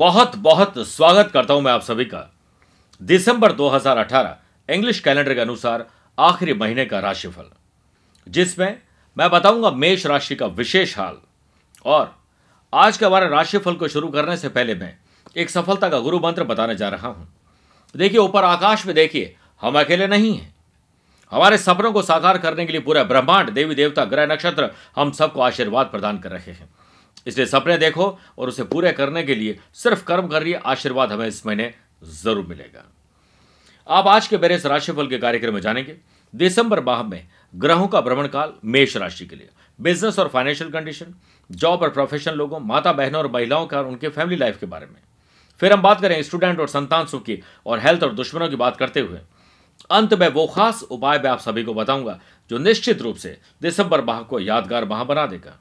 बहुत बहुत स्वागत करता हूँ मैं आप सभी का। दिसंबर 2018 इंग्लिश कैलेंडर के अनुसार आखिरी महीने का राशिफल, जिसमें मैं बताऊँगा मेष राशि का विशेष हाल। और आज के हमारे राशिफल को शुरू करने से पहले मैं एक सफलता का गुरु मंत्र बताने जा रहा हूँ। देखिए, ऊपर आकाश में देखिए, हम अकेले नहीं हैं। हमारे सपनों को साकार करने के लिए पूरा ब्रह्मांड, देवी देवता, ग्रह नक्षत्र, हम सबको आशीर्वाद प्रदान कर रहे हैं। इसलिए सपने देखो और उसे पूरे करने के लिए सिर्फ़ कर्म करिए, आशीर्वाद हमें इस महीने ज़रूर मिलेगा। आप आज के मेरे इस राशिफल के कार्यक्रम में जानेंगे। दिसंबर माह में ग्रहों का भ्रमण काल मेष राशि के लिए। बिज़नेस और फाइनेंशियल कंडीशन, जॉब और प्रोफेशनल लोगों माता बहनों और महिलाओं का और उनके फैमिली लाइफ के बारे में। फिर हम बात करें स्टूडेंट और संतान सुख की और हेल्थ और दुश्मनों की बात करते हुए। अंत में वो खास उपाय मैं आप सभी को बताऊँगा, जो निश्चित रूप से दिसंबर माह को यादगार माह बना देगा।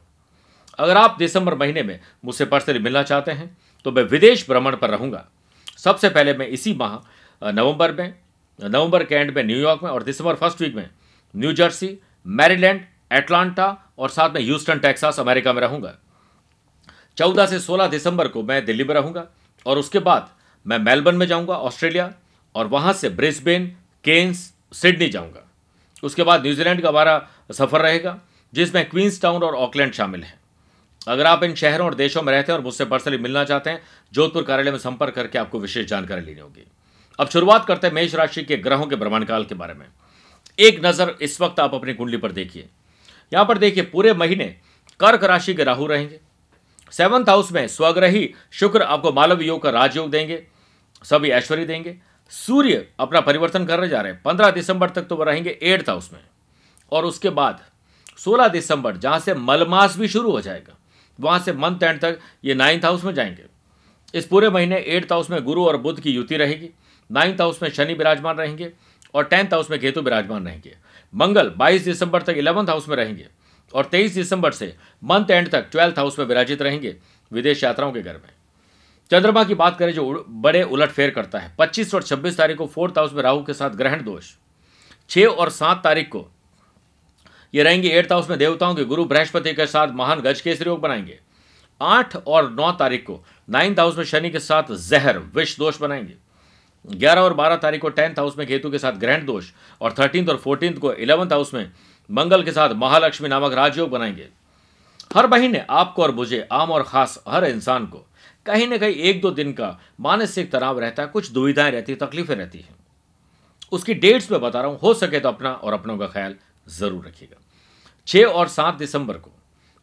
अगर आप दिसंबर महीने में मुझसे पर्सनली मिलना चाहते हैं तो मैं विदेश भ्रमण पर रहूँगा। सबसे पहले मैं इसी माह नवंबर में, नवंबर के एंड में न्यूयॉर्क में और दिसंबर फ़र्स्ट वीक में न्यू जर्सी मैरीलैंड एटलांटा और साथ में ह्यूस्टन टेक्सास अमेरिका में रहूँगा। चौदह से सोलह दिसंबर को मैं दिल्ली में रहूँगा और उसके बाद मैं मेलबर्न में जाऊँगा, ऑस्ट्रेलिया और वहाँ से ब्रिस्बेन, केन्स, सिडनी जाऊँगा। उसके बाद न्यूजीलैंड का हमारा सफ़र रहेगा, जिसमें क्वींस टाउन और ऑकलैंड शामिल हैं। अगर आप इन शहरों और देशों में रहते हैं और मुझसे पर्सनली मिलना चाहते हैं, जोधपुर कार्यालय में संपर्क करके आपको विशेष जानकारी लेनी होगी। अब शुरुआत करते हैं मेष राशि के ग्रहों के भ्रमण काल के बारे में। एक नज़र इस वक्त आप अपनी कुंडली पर देखिए। यहाँ पर देखिए, पूरे महीने कर्क राशि के राहु रहेंगे। सेवंथ हाउस में स्वग्रही शुक्र आपको मालव योग का राजयोग देंगे। सभी ऐश्वर्य देंगे। सूर्य अपना परिवर्तन करने जा रहे हैं। पंद्रह दिसंबर तक तो वह रहेंगे एट्थ हाउस में। और उसके बाद सोलह दिसंबर, जहाँ से मलमास भी शुरू हो जाएगा। वहाँ से मंथ एंड तक ये नाइन्थ हाउस में जाएँगे। इस पूरे महीने एट्थ हाउस में गुरु और बुद्ध की युति रहेगी। नाइन्थ हाउस में शनि विराजमान रहेंगे और टेंथ हाउस में केतु विराजमान रहेंगे। मंगल 22 दिसंबर तक इलेवंथ हाउस में रहेंगे और 23 दिसंबर से मंथ एंड तक ट्वेल्थ हाउस में विराजित रहेंगे विदेश यात्राओं के घर में। चंद्रमा की बात करें जो बड़े उलटफेर करता है। 25 और 26 तारीख को फोर्थ हाउस में राहु के साथ ग्रहण दोष। 6 और 7 तारीख को ये रहेंगे एट्थ हाउस में देवताओं के गुरु बृहस्पति के साथ महान गज केसरी योग बनाएँगे। आठ और नौ तारीख को नाइन्थ हाउस में शनि के साथ जहर, विष दोष बनाएँगे। ग्यारह और बारह तारीख को टेंथ हाउस में केतु के साथ ग्रहण दोष और थर्टींथ और फोर्टींथ को इलेवंथ हाउस में मंगल के साथ महालक्ष्मी नामक राजयोग बनाएँगे। हर महीने आपको और मुझे, आम और खास हर इंसान को कहीं ना कहीं एक दो दिन का मानसिक तनाव रहता है, कुछ दुविधाएँ रहती है, तकलीफें रहती हैं। उसकी डेट्स में बता रहा हूँ, हो सके तो अपना और अपनों का ख्याल ज़रूर रखिएगा। छः और सात दिसंबर को,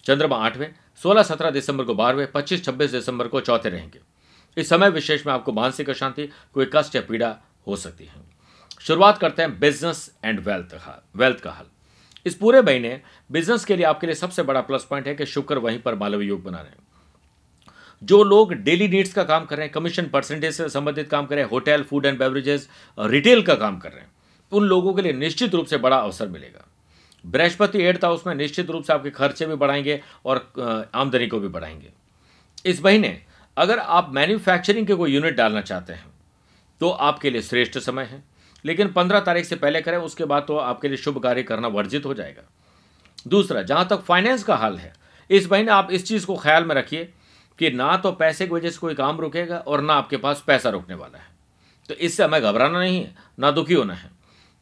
चंद्रमा आठवें, सोलह सत्रह दिसंबर को बारहवें, पच्चीस छब्बीस दिसंबर को चौथे रहेंगे। इस समय विशेष में आपको मानसिक अशांति, कोई कष्ट या पीड़ा हो सकती है। शुरुआत करते हैं बिज़नेस एंड वेल्थ का वेल्थ का हल। इस पूरे महीने बिज़नेस के लिए आपके लिए सबसे बड़ा प्लस पॉइंट है कि शुक्र वहीं पर मालव योग बना रहे हैं। जो लोग डेली नीड्स का काम कर रहे हैं, कमीशन परसेंटेज से संबंधित काम कर रहे हैं, hotel, food and beverages, retail का काम कर रहे हैं, उन लोगों के लिए निश्चित रूप से बड़ा अवसर मिलेगा। बृहस्पति एट्थ हाउस में निश्चित रूप से आपके खर्चे भी बढ़ाएँगे और आमदनी को भी बढ़ाएँगे। इस महीने अगर आप मैन्युफैक्चरिंग के कोई यूनिट डालना चाहते हैं तो आपके लिए श्रेष्ठ समय है। लेकिन पंद्रह तारीख से पहले करें, उसके बाद तो आपके लिए शुभ कार्य करना वर्जित हो जाएगा। दूसरा, जहाँ तक फाइनेंस का हाल है, इस महीने आप इस चीज़ को ख्याल में रखिए कि ना तो पैसे की वजह से कोई काम रुकेगा और ना आपके पास पैसा रुकने वाला है। तो इससे हमें घबराना नहीं है, ना दुखी होना है,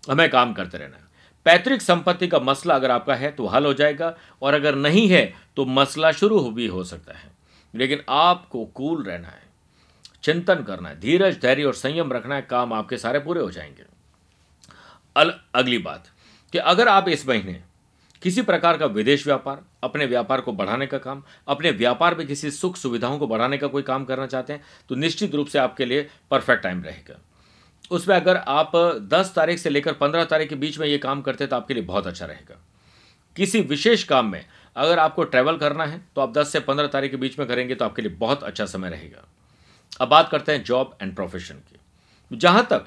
हमें काम करते रहना है। पैतृक संपत्ति का मसला अगर आपका है तो हल हो जाएगा, और अगर नहीं है तो मसला शुरू भी हो सकता है। लेकिन आपको कूल रहना है, चिंतन करना है, धीरज, धैर्य और संयम रखना है, काम आपके सारे पूरे हो जाएँगे। अल, अगली बात, कि अगर आप इस महीने किसी प्रकार का विदेश व्यापार, अपने व्यापार को बढ़ाने का काम, अपने व्यापार में किसी सुख सुविधाओं को बढ़ाने का कोई काम करना चाहते हैं तो निश्चित रूप से आपके लिए परफेक्ट टाइम रहेगा। उसमें अगर आप 10 तारीख से लेकर 15 तारीख के बीच में ये काम करते हैं तो आपके लिए बहुत अच्छा रहेगा। किसी विशेष काम में अगर आपको ट्रैवल करना है तो आप 10 से 15 तारीख के बीच में करेंगे तो आपके लिए बहुत अच्छा समय रहेगा। अब बात करते हैं जॉब एंड प्रोफेशन की। जहाँ तक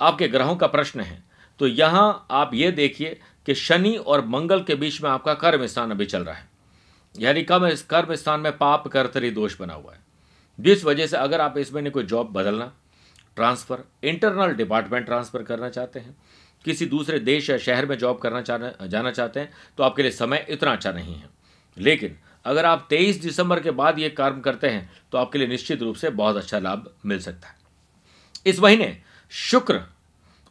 आपके ग्रहों का प्रश्न है तो यहाँ आप ये देखिए कि शनि और मंगल के बीच में आपका कर्म स्थान अभी चल रहा है। यानी कम कर्म स्थान में पाप, कर्तरी दोष बना हुआ है। जिस वजह से अगर आप इस महीने कोई जॉब बदलना ट्रांसफ़र, इंटरनल डिपार्टमेंट ट्रांसफ़र करना चाहते हैं। किसी दूसरे देश या शहर में जॉब करना चाहना, जाना चाहते हैं तो आपके लिए समय इतना अच्छा नहीं है। लेकिन अगर आप 23 दिसंबर के बाद ये काम करते हैं तो आपके लिए निश्चित रूप से बहुत अच्छा लाभ मिल सकता है। इस महीने शुक्र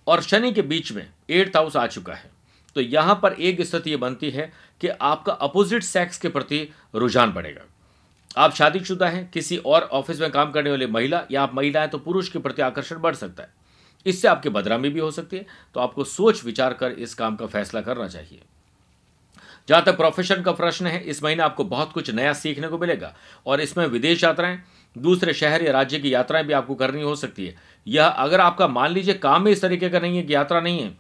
और शनि के बीच में एट्थ हाउस आ चुका है। तो यहाँ पर एक स्थिति यह बनती है कि आपका अपोजिट सेक्स के प्रति रुझान बढ़ेगा। आप शादीशुदा हैं, किसी और ऑफ़िस में काम करने वाली महिला या आप महिला हैं तो पुरुष के प्रति आकर्षण बढ़ सकता है। इससे आपकी बदनामी भी हो सकती है तो आपको सोच विचार कर इस काम का फैसला करना चाहिए। जहाँ तक प्रोफेशन का प्रश्न है, इस महीने आपको बहुत कुछ नया सीखने को मिलेगा और इसमें विदेश यात्राएँ, दूसरे शहर या राज्य की यात्राएँ भी आपको करनी हो सकती है। यह अगर आपका मान लीजिए काम ही इस तरीके का नहीं है कि यात्रा नहीं है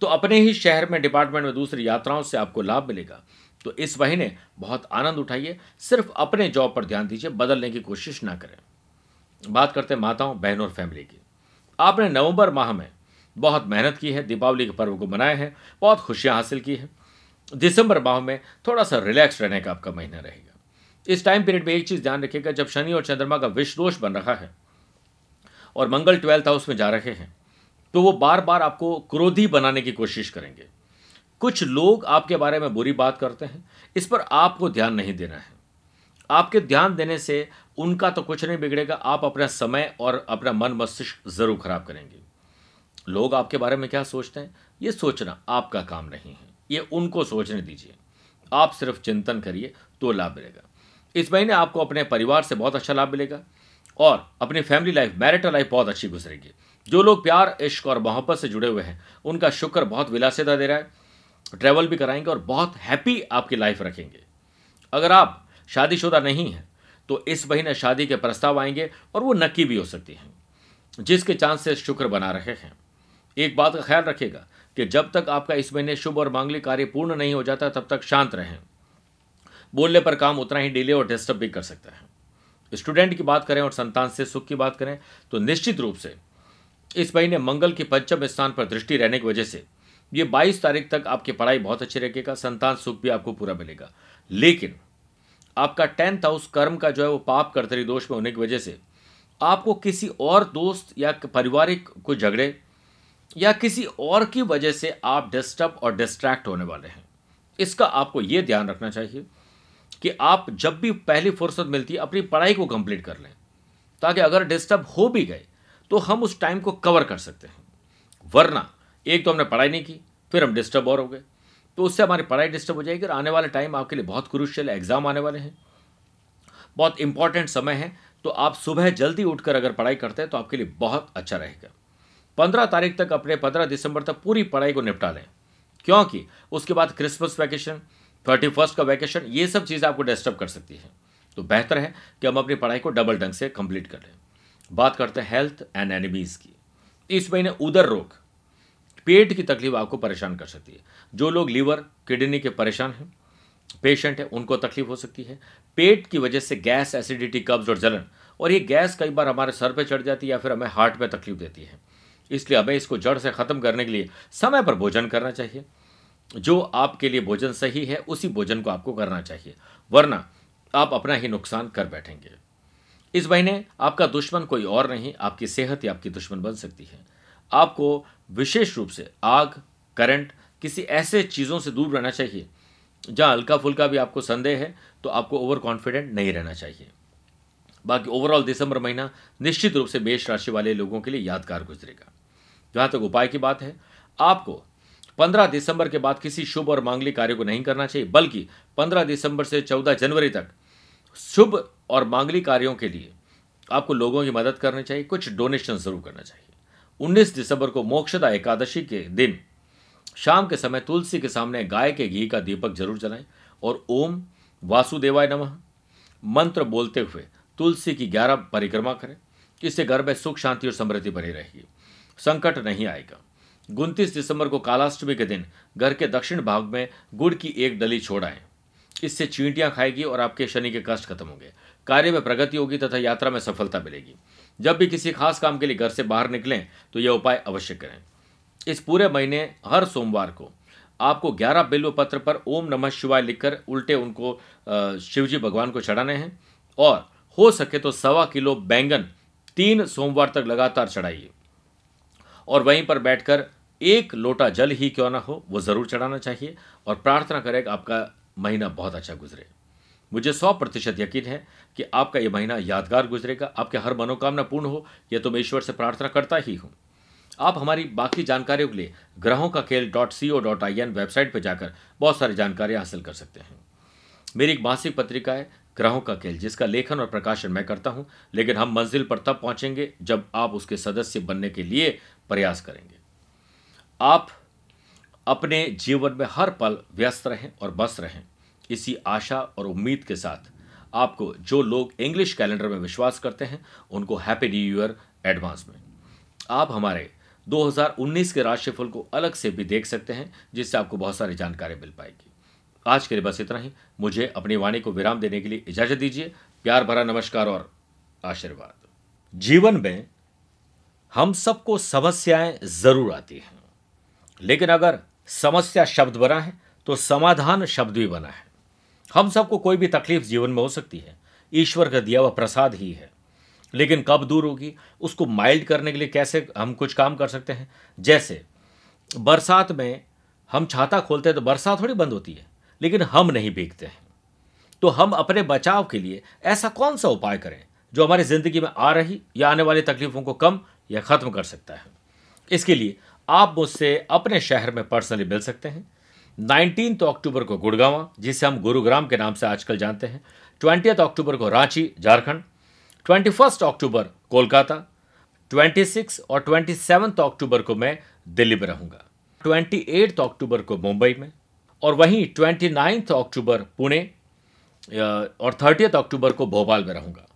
तो अपने ही शहर में, डिपार्टमेंट में दूसरी यात्राओं से आपको लाभ मिलेगा। तो इस महीने बहुत आनंद उठाइए, सिर्फ़ अपने जॉब पर ध्यान दीजिए, बदलने की कोशिश ना करें। बात करते हैं माताओं, बहनों और फैमिली की। आपने नवंबर माह में बहुत मेहनत की है, दीपावली के पर्व को मनाया है, बहुत खुशियाँ हासिल की है। दिसंबर माह में थोड़ा सा रिलैक्स रहने का आपका महीना रहेगा। इस टाइम पीरियड में एक चीज़ ध्यान रखिएगा, जब शनि और चंद्रमा का विष दोष बन रहा है और मंगल ट्वेल्थ हाउस में जा रहे हैं तो वो बार बार आपको क्रोधी बनाने की कोशिश करेंगे। कुछ लोग आपके बारे में बुरी बात करते हैं, इस पर आपको ध्यान नहीं देना है। आपके ध्यान देने से उनका तो कुछ नहीं बिगड़ेगा, आप अपना समय और अपना मन मस्तिष्क ज़रूर खराब करेंगे। लोग आपके बारे में क्या सोचते हैं? ये सोचना आपका काम नहीं है, ये उनको सोचने दीजिए। आप सिर्फ़ चिंतन करिए तो लाभ मिलेगा। इस महीने आपको अपने परिवार से बहुत अच्छा लाभ मिलेगा और अपनी फैमिली लाइफ, मैरिटल लाइफ बहुत अच्छी गुजरेगी। जो लोग प्यार, इश्क और मोहब्बत से जुड़े हुए हैं, उनका शुक्र बहुत विलासिता दे रहा है। ट्रैवल भी कराएँगे और बहुत हैप्पी आपकी लाइफ रखेंगे। अगर आप शादीशुदा नहीं हैं तो इस महीने शादी के प्रस्ताव आएँगे और वो नक्की भी हो सकती हैं, जिसके चांसेस शुक्र बना रहे हैं। एक बात का ख्याल रखिएगा कि जब तक आपका इस महीने शुभ और मांगलिक कार्य पूर्ण नहीं हो जाता, तब तक शांत रहें। बोलने पर काम उतना ही डिले और डिस्टर्ब भी कर सकता है। स्टूडेंट की बात करें और संतान से सुख की बात करें तो निश्चित रूप से इस महीने मंगल की पंचम स्थान पर दृष्टि रहने की वजह से ये 22 तारीख तक आपकी पढ़ाई बहुत अच्छी रहेगा, संतान सुख भी आपको पूरा मिलेगा। लेकिन आपका टेंथ हाउस कर्म का जो है वो पाप कर्तरी दोष में होने की वजह से आपको किसी और दोस्त या पारिवारिक कोई झगड़े या किसी और की वजह से आप डिस्टर्ब और डिस्ट्रैक्ट होने वाले हैं। इसका आपको ये ध्यान रखना चाहिए कि आप जब भी पहली फुर्सत मिलती है, अपनी पढ़ाई को कंप्लीट कर लें। ताकि अगर डिस्टर्ब हो भी गए तो हम उस टाइम को कवर कर सकते हैं। वरना एक तो हमने पढ़ाई नहीं की, फिर हम डिस्टर्ब और हो गए। तो उससे हमारी पढ़ाई डिस्टर्ब हो जाएगी और आने वाले टाइम आपके लिए बहुत क्रूशियल एग्ज़ाम आने वाले हैं। बहुत इंपॉर्टेंट समय है तो आप सुबह जल्दी उठकर अगर पढ़ाई करते हैं तो आपके लिए बहुत अच्छा रहेगा। पंद्रह तारीख तक अपने पंद्रह दिसंबर तक पूरी पढ़ाई को निपटा लें। क्योंकि उसके बाद क्रिसमस वैकेशन थर्टी फ़र्स्ट का वैकेशन ये सब चीज़ें आपको डिस्टर्ब कर सकती है। तो बेहतर है कि हम अपनी पढ़ाई को डबल ढंग से कंप्लीट कर लें। बात करते हैं हेल्थ एंड एनिमीज़ की। इस महीने उदर रोग पेट की तकलीफ़ आपको परेशान कर सकती है। जो लोग लीवर, किडनी के परेशान हैं, पेशेंट है, उनको तकलीफ़ हो सकती है। पेट की वजह से गैस, एसिडिटी, कब्ज और जलन, और ये गैस कई बार हमारे सर पे चढ़ जाती है या फिर हमें हार्ट में तकलीफ़ देती है। इसलिए हमें इसको जड़ से ख़त्म करने के लिए समय पर भोजन करना चाहिए। जो आपके लिए भोजन सही है, उसी भोजन को आपको करना चाहिए। वरना आप अपना ही नुकसान कर बैठेंगे। इस महीने आपका दुश्मन कोई और नहीं, आपकी सेहत ही आपकी दुश्मन बन सकती है। आपको विशेष रूप से आग करंट किसी ऐसे चीज़ों से दूर रहना चाहिए, जहाँ हल्का फुल्का भी आपको संदेह है तो आपको ओवर कॉन्फिडेंट नहीं रहना चाहिए। बाकी ओवरऑल दिसंबर महीना निश्चित रूप से मेष राशि वाले लोगों के लिए यादगार गुजरेगा। जहाँ तक उपाय की बात है, आपको 15 दिसंबर के बाद किसी शुभ और मांगलिक कार्य को नहीं करना चाहिए, बल्कि 15 दिसंबर से 14 जनवरी तक शुभ और मांगलिक कार्यों के लिए आपको लोगों की मदद करनी चाहिए, कुछ डोनेशन ज़रूर करना चाहिए। 19 दिसंबर को मोक्षदा एकादशी के दिन। शाम के समय तुलसी के सामने गाय के घी का दीपक ज़रूर जलाएँ और ओम वासुदेवाय नमः। मंत्र बोलते हुए तुलसी की ग्यारह परिक्रमा करें। इससे घर में सुख, शांति और समृद्धि बनी रहेगी संकट नहीं आएगा। उनतीस दिसंबर को कालाष्टमी के दिन घर के दक्षिण भाग में गुड़ की एक डली छोड़ाएँ इससे चींटियाँ खाएगी और आपके शनि के कष्ट खत्म होंगे। कार्य में प्रगति होगी तथा यात्रा में सफलता मिलेगी। जब भी किसी खास काम के लिए घर से बाहर निकलें तो यह उपाय अवश्य करें। इस पूरे महीने, हर सोमवार को, आपको ग्यारह बिल्व पत्र पर ओम नमः शिवाय लिखकर उल्टे उनको शिवजी भगवान को चढ़ाने हैं। और हो सके तो सवा किलो बैंगन तीन सोमवार तक लगातार चढ़ाइए। और वहीं पर बैठकर एक लोटा जल ही क्यों ना हो, वो ज़रूर चढ़ाना चाहिए। और प्रार्थना करें कि आपका महीना बहुत अच्छा गुजरे। मुझे सौ प्रतिशत यकीन है कि आपका यह महीना यादगार गुजरेगा। आपके हर मनोकामना पूर्ण हो यह तो मैं ईश्वर से प्रार्थना करता ही हूँ। आप हमारी बाकी जानकारियों के लिए ग्रहों का खेल. Dot C O dot I N website पर जाकर बहुत सारी जानकारी हासिल कर सकते हैं। मेरी एक मासिक पत्रिका है, ग्रहों का खेल, जिसका लेखन और प्रकाशन मैं करता हूँ, लेकिन हम मंजिल पर तब पहुँचेंगे जब आप उसके सदस्य बनने के लिए प्रयास करेंगे। आप अपने जीवन में हर पल व्यस्त रहें और बस रहें। इसी आशा और उम्मीद के साथ आपको जो लोग इंग्लिश कैलेंडर में विश्वास करते हैं, उनको हैप्पी न्यू ईयर एडवांस में। आप हमारे 2019 के राशिफल को अलग से भी देख सकते हैं, जिससे आपको बहुत सारी जानकारी मिल पाएगी। आज के लिए बस इतना ही। मुझे अपनी वाणी को विराम देने के लिए इजाज़त दीजिए। प्यार भरा नमस्कार और आशीर्वाद। जीवन में हम सबको समस्याएँ ज़रूर आती हैं। लेकिन अगर समस्या शब्द बना है तो समाधान शब्द भी बना है। हम सबको कोई भी तकलीफ़ जीवन में हो सकती है। ईश्वर का दिया हुआ प्रसाद ही है। लेकिन कब दूर होगी? उसको माइल्ड करने के लिए कैसे हम कुछ काम कर सकते हैं? जैसे, बरसात में हम छाता खोलते हैं तो बरसात थोड़ी बंद होती है, लेकिन हम नहीं भीगते हैं। तो हम अपने बचाव के लिए ऐसा कौन सा उपाय करें जो हमारी ज़िंदगी में आ रही या आने वाली तकलीफ़ों को कम या ख़त्म कर सकता है? इसके लिए आप मुझसे अपने शहर में पर्सनली मिल सकते हैं। नाइनटीन अक्टूबर को गुड़गांव, जिसे हम गुरुग्राम के नाम से आजकल जानते हैं। ट्वेंटी अक्टूबर को रांची, झारखंड। ट्वेंटी अक्टूबर कोलकाता। ट्वेंटी सिक्स और ट्वेंटी सेवन्थ अक्टूबर को मैं दिल्ली में रहूँगा। ट्वेंटी एट्थ अक्टूबर को मुंबई में और वहीं ट्वेंटी नाइन्थ अक्टूबर पुणे और थर्टियथ अक्टूबर को भोपाल में रहूँगा।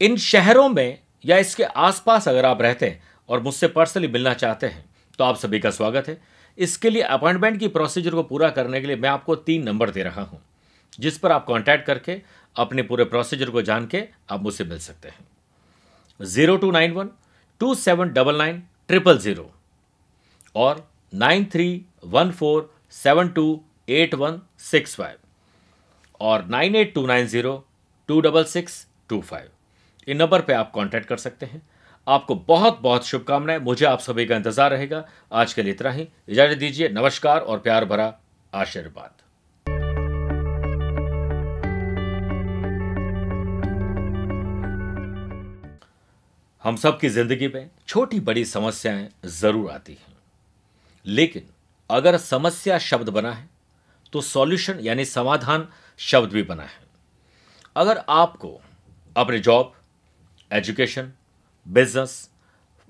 इन शहरों में या इसके आसपास अगर आप रहते हैं और मुझसे पर्सनली मिलना चाहते हैं तो आप सभी का स्वागत है। इसके लिए अपॉइंटमेंट की प्रोसीजर को पूरा करने के लिए मैं आपको तीन नंबर दे रहा हूँ, जिस पर आप कॉन्टैक्ट करके, अपने पूरे प्रोसीजर को जान के आप मुझसे मिल सकते हैं। Zero two nine one, two seven double nine, triple zero और nine three one four seven two eight one six five और nine eight two nine zero two double six two five. इन नंबर पे आप contact कर सकते हैं। आपको बहुत बहुत शुभकामनाएँ। मुझे आप सभी का इंतज़ार रहेगा। आज के लिए इतना ही। इजाज़त दीजिए। नमस्कार और प्यार भरा आशीर्वाद। हम सब की ज़िंदगी में छोटी बड़ी समस्याएँ ज़रूर आती हैं। लेकिन अगर समस्या शब्द बना है तो सॉल्यूशन यानी समाधान शब्द भी बना है। अगर आपको अपने जॉब, एजुकेशन बिज़नेस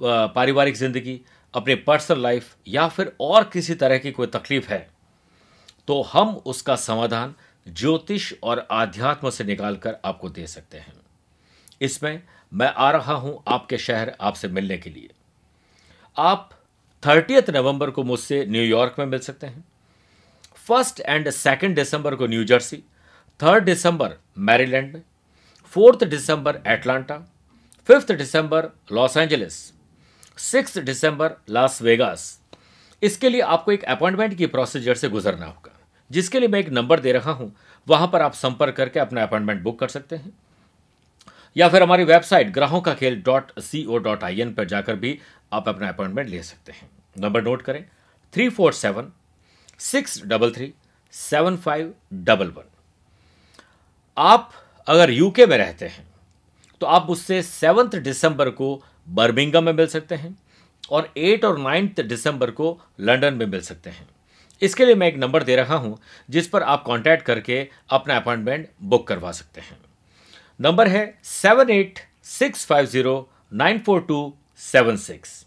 पारिवारिक ज़िंदगी, अपने पर्सनल लाइफ या फिर और किसी तरह की कोई तकलीफ़ है तो हम उसका समाधान ज्योतिष और आध्यात्म से निकालकर आपको दे सकते हैं। इसमें मैं आ रहा हूँ आपके शहर आपसे मिलने के लिए। आप थर्टियथ नवंबर को मुझसे न्यूयॉर्क में मिल सकते हैं। फ़र्स्ट एंड सेकेंड दिसंबर को न्यू जर्सी थर्ड दिसंबर मैरीलैंड में। फोर्थ दिसंबर एटलांटा फिफ्थ दिसंबर लॉस एंजलिस सिक्स दिसंबर लास वेगास इसके लिए आपको एक अपॉइंटमेंट की प्रोसीजर से गुजरना होगा। जिसके लिए मैं एक नंबर दे रहा हूँ, वहाँ पर आप संपर्क करके अपना अपॉइंटमेंट बुक कर सकते हैं। या फिर हमारी वेबसाइट ग्राहों का खेल dot C O dot I N पर जाकर भी आप अपना अपॉइंटमेंट ले सकते हैं। नंबर नोट करें three four seven six double three seven five double one आप अगर यूके में रहते हैं तो आप उससे सेवन्थ दिसंबर को बर्मिंगम में मिल सकते हैं और एट और नाइन्थ दिसंबर को लंदन में मिल सकते हैं। इसके लिए मैं एक नंबर दे रहा हूँ, जिस पर आप कांटेक्ट करके अपना अपॉइंटमेंट बुक करवा सकते हैं। नंबर है seven eight six five zero nine four two seven six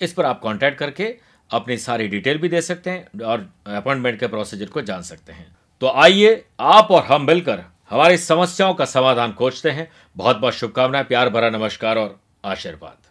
इस पर आप कांटेक्ट करके अपनी सारी डिटेल भी दे सकते हैं और अपॉइंटमेंट के प्रोसीजर को जान सकते हैं। तो आइए आप और हम मिलकर हमारी समस्याओं का समाधान खोजते हैं। बहुत बहुत शुभकामनाएँ प्यार भरा नमस्कार और आशीर्वाद।